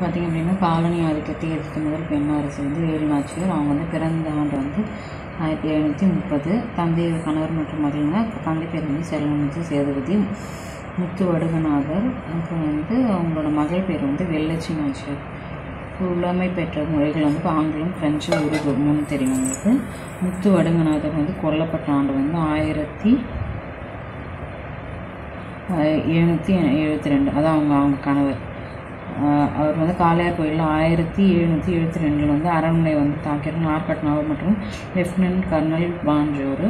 பார்த்திங்க அப்படின்னா காலனி ஆதிக்கத்தை எதிர்த்த முதல் பெண் அரசு வந்து வேலுநாச்சியார். அவங்க வந்து பிறந்த ஆண்டு வந்து ஆயிரத்தி எழுநூற்றி முப்பது. தந்தை கணவர் மற்றும் மகள்னா தந்தை பேர் வந்து செல்வமுத்து சேதுபதி. முத்து வடுகநாதர். அப்புறம் வந்து அவங்களோட மகள் பேர் வந்து வெள்ளச்சி நாச்சியார். புலமை பெற்ற முறைகள் வந்து ஆங்கிலம் பிரெஞ்சு உருது மூணு தெரியும் உங்களுக்கு. முத்து வடுகநாதர் வந்து கொல்லப்பட்ட ஆண்டு வந்து ஆயிரத்தி எழுநூற்றி எழுபத்தி ரெண்டு. அதான் அவங்க அவங்க கணவர். அவர் வந்து காளையார் கோயிலில் ஆயிரத்தி எழுநூற்றி எழுபத்தி ரெண்டில் வந்து அரண்மனை வந்து தாக்கியர் நார்பட்னாவர் மற்றும் லெஃப்டினன்ட் கர்னல் பாஞ்சோர்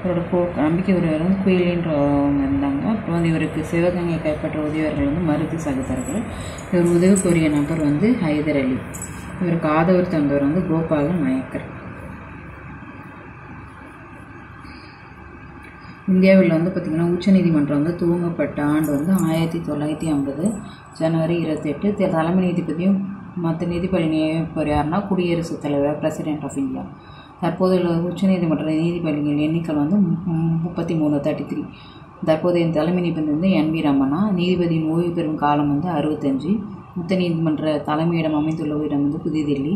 இவரோட கோ நம்பிக்கை உரியவர் வந்து குயிலின்றவங்க இருந்தாங்க. அப்புறம் வந்து இவருக்கு சிவகங்கை கைப்பற்ற உதவியவர்கள் வந்து மருத்து சகோதரர்கள். இவர் உதவி கோரிய நபர் வந்து ஹைதர் அலி. இவருக்கு ஆதவர் தந்தவர் வந்து கோபால நாயக்கர். இந்தியாவில் வந்து பார்த்திங்கன்னா உச்சநீதிமன்றம் வந்து துவங்கப்பட்ட ஆண்டு வந்து ஆயிரத்தி தொள்ளாயிரத்தி ஐம்பது ஜனவரி இருபத்தெட்டு. தலைமை நீதிபதியும் மற்ற நீதிபதி நியமிப்பவர் யாருன்னா குடியரசுத் தலைவர் பிரசிடென்ட் ஆஃப் இந்தியா தற்போதுள்ள உச்சநீதிமன்ற நீதிபதிகள் எண்ணிக்கை வந்து முப்பத்தி மூணு தேர்ட்டி த்ரீ தற்போதைய தலைமை நீதிபதி வந்து என் வி ரமணா. நீதிபதியின் ஓய்வு பெறும் காலம் வந்து அறுபத்தஞ்சு. உச்ச நீதிமன்ற தலைமையிடம் அமைந்துள்ள இடம் வந்து புதுதில்லி.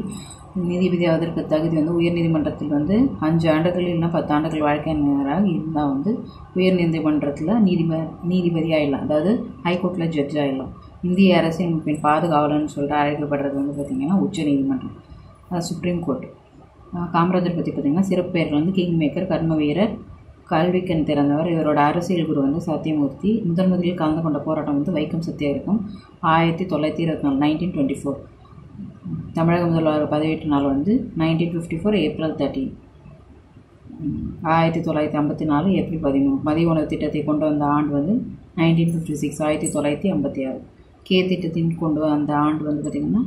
நீதிபதி ஆவதற்கு தகுதி வந்து உயர்நீதிமன்றத்தில் வந்து அஞ்சு ஆண்டுகள் இல்லைன்னா பத்து ஆண்டுகள் வழக்கறிஞராக இருந்தால் வந்து உயர்நீதிமன்றத்தில் நீதிப நீதிபதி ஆகிடலாம் அதாவது ஹைகோர்ட்டில் ஜட்ஜ் ஆகிடலாம் இந்திய அரசியலமைப்பின் பாதுகாவலர்னு சொல்லிட்டு அழைக்கப்படுறது வந்து பார்த்திங்கன்னா உச்ச நீதிமன்றம் சுப்ரீம் கோர்ட். காமராஜர் பற்றி பார்த்திங்கன்னா சிறப்பு பெயர்கள் வந்து கிங் மேக்கர் கர்ம வீரர் கல்விக்கண் திறந்தவர். இவரோட அரசியல் குரு வந்து சத்தியமூர்த்தி. முதன் முதலில் கலந்து கொண்ட போராட்டம் வந்து வைக்கம் இருக்கும். ஆயிரத்தி தொள்ளாயிரத்தி இருபத்தி நாலு நைன்டீன் டுவெண்ட்டி ஃபோர் தமிழக முதல்வர் பதவியேற்ற நாள் வந்து nineteen fifty four April thirteen ஆயிரத்தி தொள்ளாயிரத்தி ஐம்பத்தி நாலு ஏப்ரல் பதிமூணு மதிய உணவு திட்டத்தை கொண்டு வந்த ஆண்டு வந்து நைன்டீன் ஃபிஃப்டி சிக்ஸ் ஆயிரத்தி தொள்ளாயிரத்தி ஐம்பத்தி ஆறு. கே திட்டத்தின் கொண்டு வந்த ஆண்டு வந்து பார்த்திங்கன்னா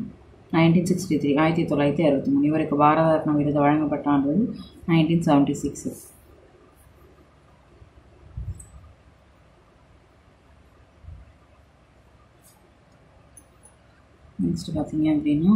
நைன்டீன் சிக்ஸ்டி த்ரீ ஆயிரத்தி தொள்ளாயிரத்தி அறுபத்தி மூணு. இவருக்கு பாரத ரத்னம் விருது வழங்கப்பட்ட ஆண்டு வந்து நைன்டீன் செவன்ட்டி சிக்ஸ் நெக்ஸ்ட் பார்த்தீங்க அப்படின்னா